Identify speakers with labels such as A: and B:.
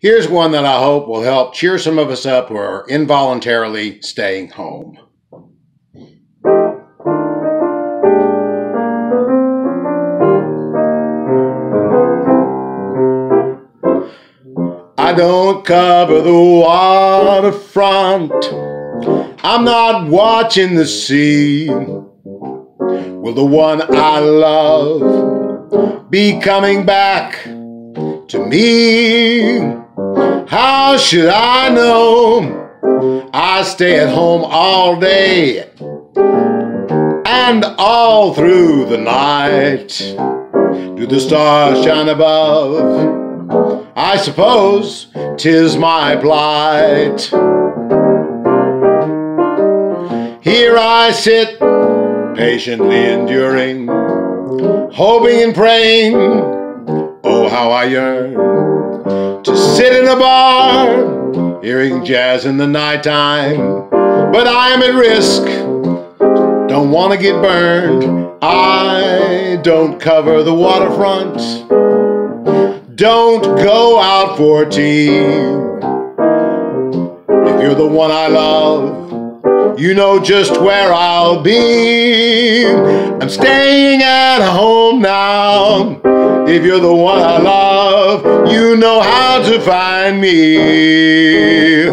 A: Here's one that I hope will help cheer some of us up who are involuntarily staying home. I don't cover the waterfront. I'm not watching the sea. Will the one I love be coming back to me? How should I know? I stay at home all day and all through the night. Do the stars shine above? I suppose tis my plight. Here I sit patiently enduring, hoping and praying. How I yearn to sit in a bar, hearing jazz in the nighttime. But I am at risk, don't want to get burned. I don't cover the waterfront, don't go out for tea. If you're the one I love, you know just where I'll be. I'm staying at home now. If you're the one I love, you know how to find me.